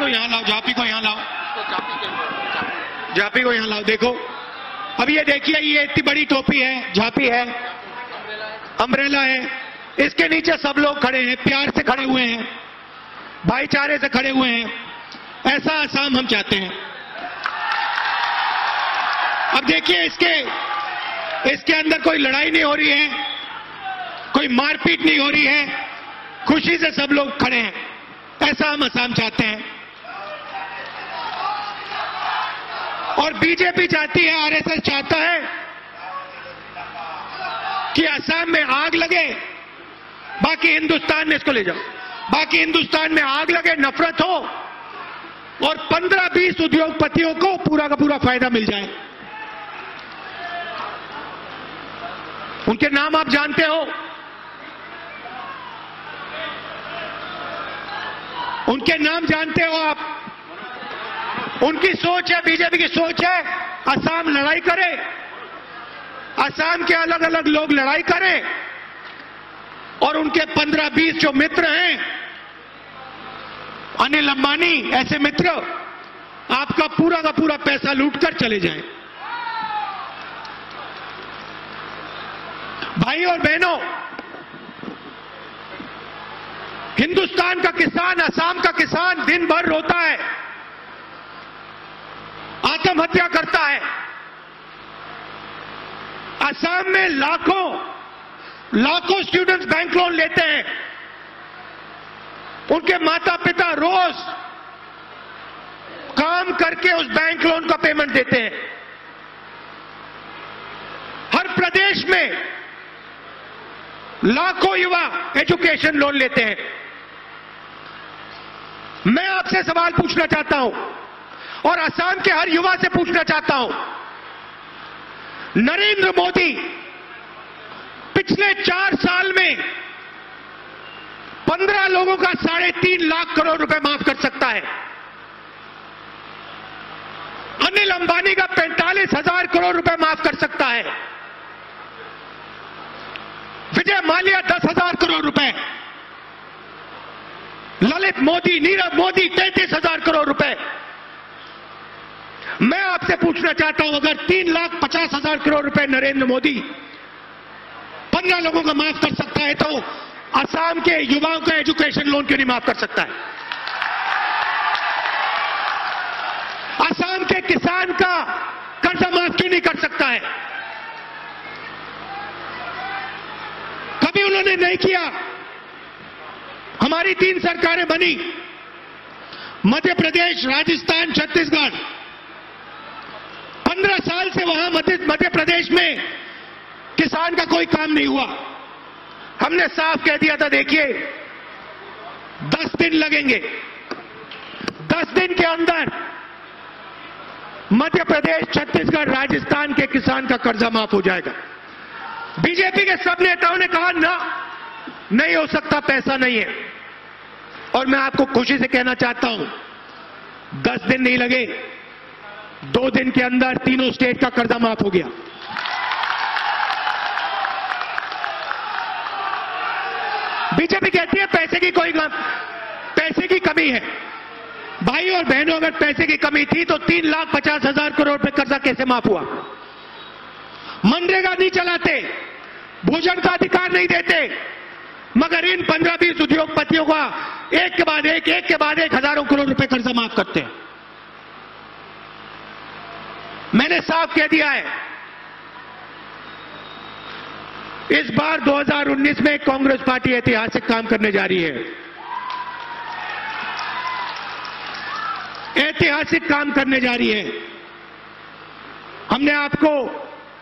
को यहाँ लाओ झापी को यहाँ लाओ। झापी को यहाँ लाओ देखो। अब ये देखिए ये इतनी बड़ी टोपी है झापी है अम्ब्रेला है। इसके नीचे सब लोग खड़े हैं प्यार से खड़े हुए हैं भाईचारे से खड़े हुए हैं। ऐसा आसाम हम चाहते हैं। अब देखिए इसके इसके अंदर कोई लड़ाई नहीं हो रही है कोई मारपीट नहीं हो रही है। खुशी से सब लोग खड़े हैं। ऐसा हम आसाम चाहते हैं। और बीजेपी चाहती है, आरएसएस चाहता है कि असम में आग लगे। बाकी हिंदुस्तान में इसको ले जाओ। बाकी हिंदुस्तान में आग लगे, नफरत हो और 15-20 उद्योगपतियों को पूरा का पूरा फ़ायदा मिल जाए। उनके नाम आप जानते हो। उनके नाम जानते हो आप। उनकी सोच है, बीजेपी की सोच है, असम लड़ाई करे। असम के अलग अलग लोग लड़ाई करें। और उनके 15-20 जो मित्र हैं, अनिल अंबानी, ऐसे मित्र, आपका पूरा का पूरा पैसा लूटकर चले जाएँ। भाई और बहनों, हिंदुस्तान का किसान, असम का किसान दिन भर रोता है। आत्महत्या करता है। असम में लाखों लाखों स्टूडेंट्स बैंक लोन लेते हैं। उनके माता पिता रोज काम करके उस बैंक लोन का पेमेंट देते हैं। हर प्रदेश में लाखों युवा एजुकेशन लोन लेते हैं। मैं आपसे सवाल पूछना चाहता हूँ और असम के हर युवा से पूछना चाहता हूँ, नरेंद्र मोदी पिछले चार साल में पंद्रह लोगों का साढ़े तीन लाख करोड़ रुपए माफ़ कर सकता है। अनिल अंबानी का पैंतालीस हज़ार करोड़ रुपए माफ़ कर सकता है। विजय माल्या दस हज़ार करोड़ रुपए। ललित मोदी, नीरव मोदी तैंतीस हज़ार करोड़ रुपए। मैं आपसे पूछना चाहता हूँ, अगर तीन लाख पचास हज़ार करोड़ रुपए नरेंद्र मोदी पंद्रह लोगों का माफ़ कर सकता है तो असम के युवाओं का एजुकेशन लोन क्यों नहीं माफ़ कर सकता है? असम के किसान का कर्जा माफ़ क्यों नहीं कर सकता है? कभी उन्होंने नहीं किया। हमारी तीन सरकारें बनी। मध्य प्रदेश, राजस्थान, छत्तीसगढ़। पंद्रह साल से वहाँ मध्य प्रदेश में किसान का कोई काम नहीं हुआ। हमने साफ़ कह दिया था, देखिए, दस दिन लगेंगे। दस दिन के अंदर मध्य प्रदेश, छत्तीसगढ़, राजस्थान के किसान का कर्जा माफ़ हो जाएगा। बीजेपी के सब नेताओं ने कहा, ना, नहीं हो सकता, पैसा नहीं है। और मैं आपको खुशी से कहना चाहता हूँ, दस दिन नहीं लगे। दो दिन के अंदर तीनों स्टेट का कर्जा माफ़ हो गया। बीजेपी कहती है, पैसे की कोई पैसे की कमी है। भाई और बहनों, अगर पैसे की कमी थी तो तीन लाख पचास हज़ार करोड़ रुपए कर्जा कैसे माफ़ हुआ? मनरेगा नहीं चलाते, भोजन का अधिकार नहीं देते, मगर इन पंद्रह बीस उद्योगपतियों का एक के बाद एक एक के बाद एक हज़ारों करोड़ रुपए कर्जा माफ़ करते हैं। मैंने साफ़ कह दिया है। इस बार 2019 में कांग्रेस पार्टी ऐतिहासिक काम करने जा रही है। ऐतिहासिक काम करने जा रही है। हमने आपको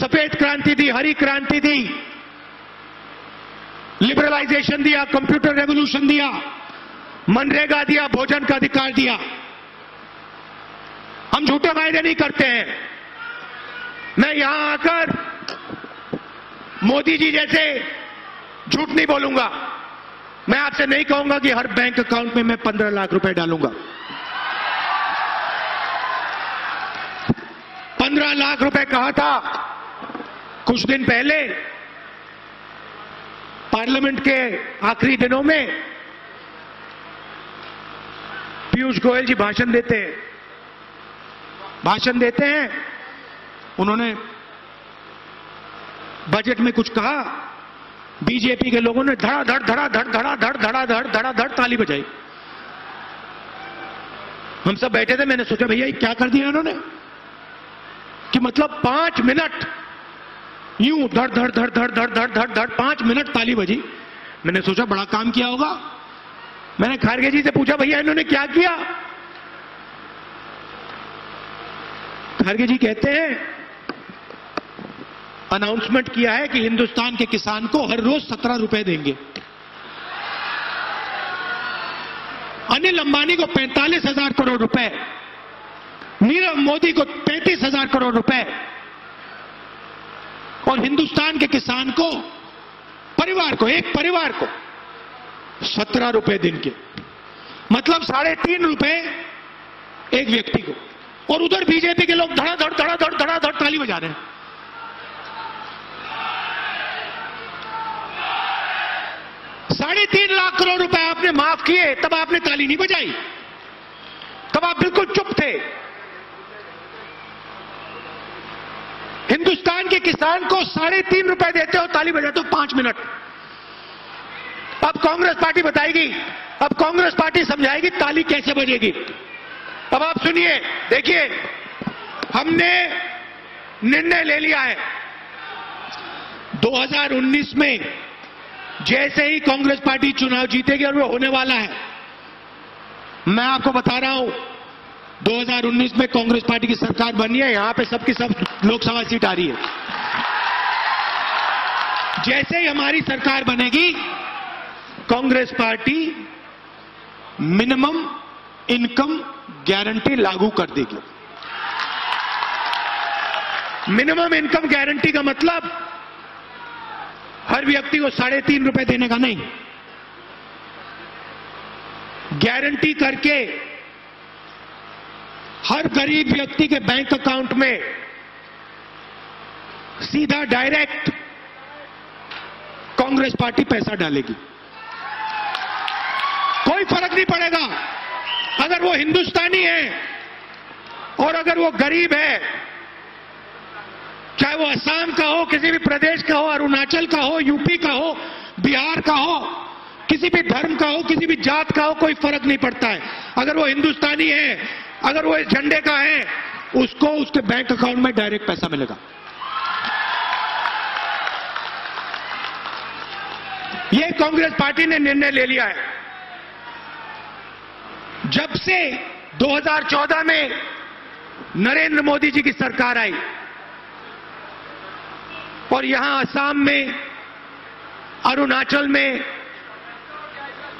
सफ़ेद क्रांति दी, हरी क्रांति दी लिबरलाइजेशन दिया कंप्यूटर रेवोल्यूशन दिया, मनरेगा दिया, भोजन का अधिकार दिया। हम झूठे वायदे नहीं करते हैं। मैं यहाँ आकर मोदी जी जैसे झूठ नहीं बोलूँगा। मैं आपसे नहीं कहूँगा कि हर बैंक अकाउंट में मैं पंद्रह लाख रुपए डालूँगा। पंद्रह लाख रुपए कहा था? कुछ दिन पहले पार्लियामेंट के आखिरी दिनों में पीयूष गोयल जी भाषण देते हैं। भाषण देते हैं। उन्होंने बजट में कुछ कहा, बीजेपी के लोगों ने धड़ा धड़ धड़ा धड़ धड़ा धड़ धड़ा धड़ धड़ा धड़ ताली बजाई। हम सब बैठे थे, मैंने सोचा, भैया क्या कर दिया इन्होंने? कि मतलब पाँच मिनट, यूँ धड़ धड़ धड़ धड़ धड़ धड़ धड़ धड़, पाँच मिनट ताली बजी। मैंने सोचा, बड़ा काम किया होगा। मैंने खारगे जी से पूछा, भैया, इन्होंने क्या किया? खारगे जी कहते हैं अनाउंसमेंट किया है कि हिंदुस्तान के किसान को हर रोज सत्रह रुपए देंगे। अनिल अंबानी को पैंतालीस हज़ार करोड़ रुपए। नीरव मोदी को पैंतीस हज़ार करोड़ रुपए। और हिंदुस्तान के किसान को, परिवार को, एक परिवार को सत्रह रुपए दिन के। मतलब साढ़े तीन रुपए एक व्यक्ति को। और उधर बीजेपी के लोग धड़ाधड़ धड़ाधड़ धड़ाधड़ ताली बजा रहे हैं। साढ़े तीन लाख करोड़ रुपए आपने माफ़ किए, तब आपने ताली नहीं बजाई। तब आप बिल्कुल चुप थे। हिंदुस्तान के किसान को साढ़े तीन रुपए देते हो, ताली बजाते हो पाँच मिनट। अब कांग्रेस पार्टी बताएगी, अब कांग्रेस पार्टी समझाएगी ताली कैसे बजेगी। अब आप सुनिए, देखिए, हमने निर्णय ले लिया है। 2019 में जैसे ही कांग्रेस पार्टी चुनाव जीतेगी और वो होने वाला है, मैं आपको बता रहा हूँ 2019 में कांग्रेस पार्टी की सरकार बनी है, यहाँ पे सबकी सब सब लोकसभा सीट आ रही है। जैसे ही हमारी सरकार बनेगी, Congress party minimum income guarantee लागू कर देगी। मिनिमम इनकम गारंटी का मतलब हर व्यक्ति को साढ़े तीन रुपए देने का नहीं। गारंटी करके हर गरीब व्यक्ति के बैंक अकाउंट में सीधा डायरेक्ट कांग्रेस पार्टी पैसा डालेगी। कोई फ़र्क नहीं पड़ेगा। अगर वो हिंदुस्तानी है और अगर वो गरीब है चाहे वो असम का हो, किसी भी प्रदेश का हो, अरुणाचल का हो, यूपी का हो, बिहार का हो, किसी भी धर्म का हो, किसी भी जात का हो, कोई फ़र्क नहीं पड़ता है। अगर वो हिंदुस्तानी है, अगर वो इस झंडे का है, उसको उसके बैंक अकाउंट में डायरेक्ट पैसा मिलेगा। ये कांग्रेस पार्टी ने निर्णय ले लिया है। जब से 2014 में नरेंद्र मोदी जी की सरकार आई और यहाँ असम में, अरुणाचल में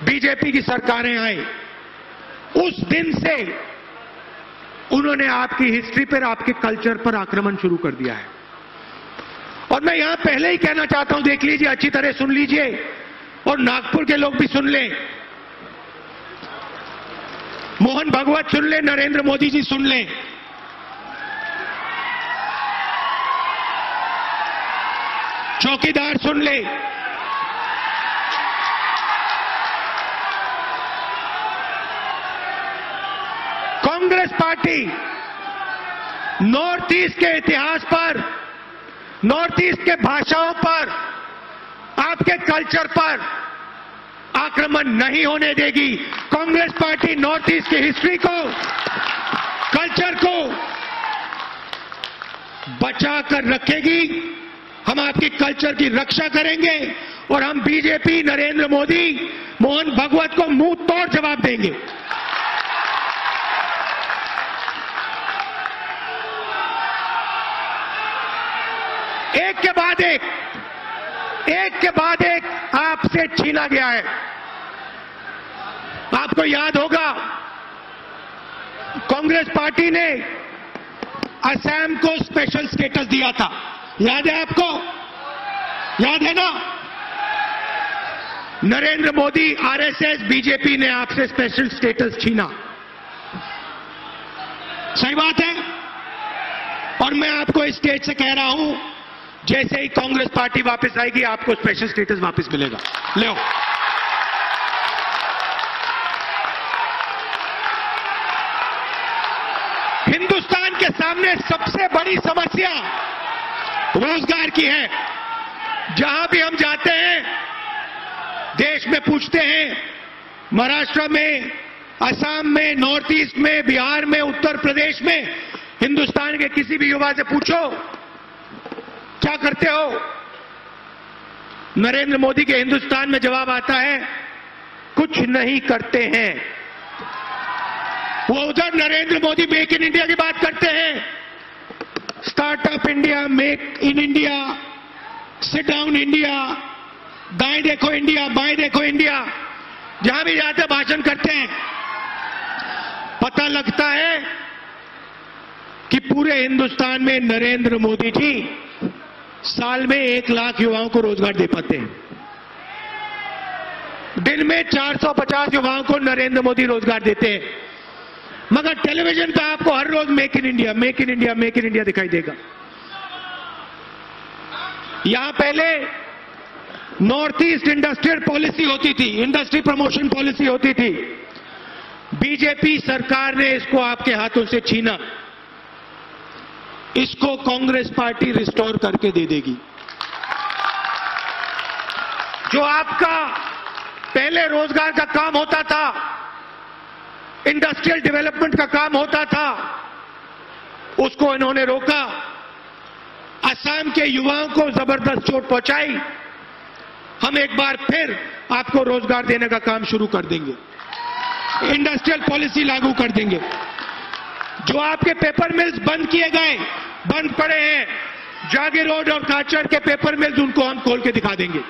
बीजेपी की सरकारें आई। उस दिन से उन्होंने आपकी हिस्ट्री पर, आपके कल्चर पर आक्रमण शुरू कर दिया है। और मैं यहाँ पहले ही कहना चाहता हूँ, देख लीजिए, अच्छी तरह सुन लीजिए, और नागपुर के लोग भी सुन लें। मोहन भगवत सुन लें, नरेंद्र मोदी जी सुन लें। चौकीदार सुन ले। कांग्रेस पार्टी नॉर्थ ईस्ट के इतिहास पर, नॉर्थ ईस्ट के भाषाओं पर, आपके कल्चर पर आक्रमण नहीं होने देगी। कांग्रेस पार्टी नॉर्थ ईस्ट की हिस्ट्री को, कल्चर को बचा कर रखेगी। हम आपकी कल्चर की रक्षा करेंगे और हम बीजेपी नरेंद्र मोदी मोहन भगवत को मुँह तोड़ जवाब देंगे। एक के बाद एक एक के बाद एक आपसे छीना गया है। आपको याद होगा, कांग्रेस पार्टी ने असम को स्पेशल स्टेटस दिया था। याद है आपको? याद है ना? नरेंद्र मोदी आरएसएस बीजेपी ने आपसे स्पेशल स्टेटस छीना। सही बात है? और मैं आपको इस स्टेज से कह रहा हूँ, जैसे ही कांग्रेस पार्टी वापस आएगी, आपको स्पेशल स्टेटस वापस मिलेगा। ले हिंदुस्तान के सामने सबसे बड़ी समस्या रोज़गार की है। जहाँ भी हम जाते हैं, देश में पूछते हैं, महाराष्ट्र में, असम में, नॉर्थ ईस्ट में, बिहार में, उत्तर प्रदेश में, हिंदुस्तान के किसी भी युवा से पूछो, क्या करते हो? नरेंद्र मोदी के हिंदुस्तान में जवाब आता है, कुछ नहीं करते हैं। वो उधर Narendra Modi make in India की बात करते हैं। Startup India make in India sit down India दाएँ देखो इंडिया बाएँ देखो इंडिया जहाँ भी जाते भाषण करते हैं। पता लगता है कि पूरे हिंदुस्तान में नरेंद्र मोदी जी साल में एक लाख युवाओं को रोज़गार दे पाते हैं। दिन में 450 युवाओं को नरेंद्र मोदी रोज़गार देते हैं। मगर टेलीविज़न पर आपको हर रोज make in India make in India make in India दिखाई देगा। यहाँ पहले नॉर्थ ईस्ट इंडस्ट्रियल पॉलिसी होती थी, इंडस्ट्री प्रमोशन पॉलिसी होती थी। बीजेपी सरकार ने इसको आपके हाथों से छीना। इसको कांग्रेस पार्टी रिस्टोर करके दे देगी। जो आपका पहले रोज़गार का काम होता था, इंडस्ट्रियल डेवलपमेंट का काम होता था, उसको इन्होंने रोका। असम के युवाओं को ज़बरदस्त चोट पहुंचाई। हम एक बार फिर आपको रोज़गार देने का काम शुरू कर देंगे। इंडस्ट्रियल पॉलिसी लागू कर देंगे। जो आपके पेपर मिल्स बंद किए गए, बंद पड़े हैं जागे रोड और काचर के पेपर मिल्स उनको हम खोल के दिखा देंगे।